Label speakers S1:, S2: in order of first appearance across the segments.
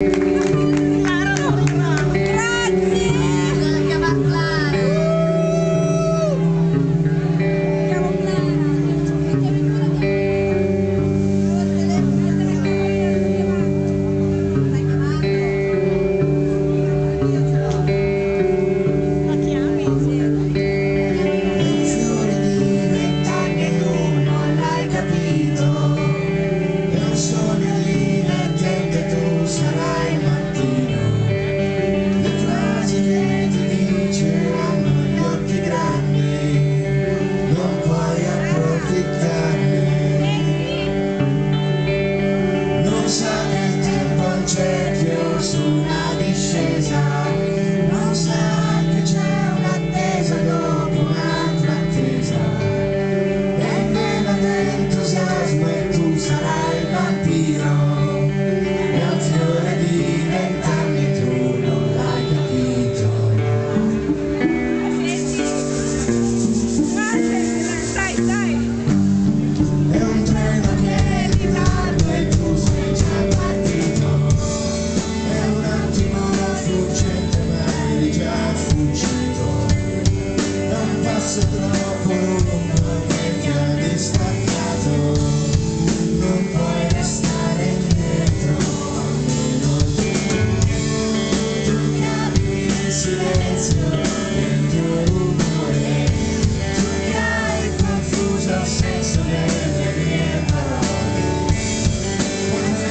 S1: Fiori
S2: Sa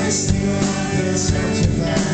S2: Christ, you are the